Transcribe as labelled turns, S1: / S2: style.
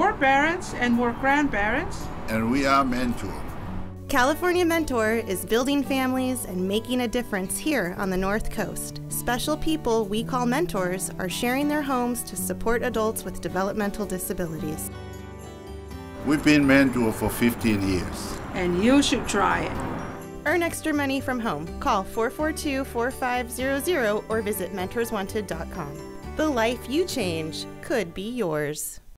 S1: We're parents and we're grandparents.
S2: And we are mentors.
S3: California Mentor is building families and making a difference here on the North Coast. Special people we call mentors are sharing their homes to support adults with developmental disabilities.
S2: We've been Mentor for 15 years.
S1: And you should try it.
S3: Earn extra money from home. Call 442 4500 or visit mentorswanted.com. The life you change could be yours.